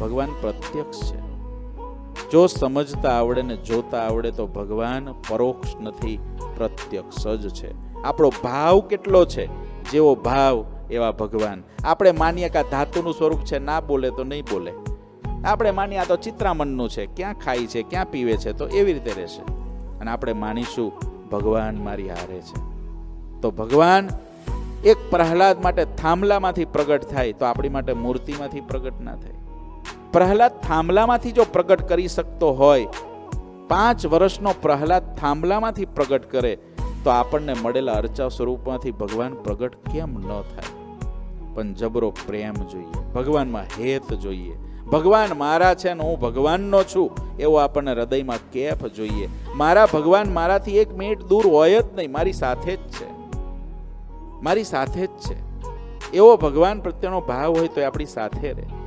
ભગવાન પ્રત્યક્ષ છે. જો સમજતા આવડે ને જોતા આવડે તો ભગવાન પરોક્ષ નથી, પ્રત્યક્ષ જ છે. આપણો ભાવ કેટલો છે? જેવો ભાવ એવા ભગવાન. આપણે માનીએ કે આ ધાતુનું સ્વરૂપ છે, ના બોલે તો નહીં બોલે. આપણે માનીએ આ તો ચિત્રામણનું છે, ક્યાં ખાય છે, ક્યાં પીવે છે, તો એવી રીતે રહેશે. અને આપણે માનીશું, ભગવાન મારી હારે છે. તો ભગવાન એક પ્રહલાદ માટે થાંભલામાંથી પ્રગટ થાય, તો આપણી માટે મૂર્તિમાંથી પ્રગટ ના થાય. પ્રહલાદ થાંભલામાંથી જો પ્રગટ કરી શકતો હોય, પાંચ વર્ષનો પ્રહલાદ થાંભલામાંથી પ્રગટ કરે, તો આપણને મળેલા અર્ચા સ્વરૂપમાંથી ભગવાન પ્રગટ કેમ ન થાય? પણ જબરો પ્રેમ જોઈએ, ભગવાનમાં હેત જોઈએ. ભગવાન મારા છે ને હું ભગવાનનો છું, એવો આપણને હૃદયમાં કેફ જોઈએ. મારા ભગવાન મારાથી એક મિનિટ દૂર હોય જ નહીં, મારી સાથે જ છે. મારી સાથે જ છે. એવો ભગવાન પ્રત્યેનો ભાવ હોય તો એ આપણી સાથે રહે.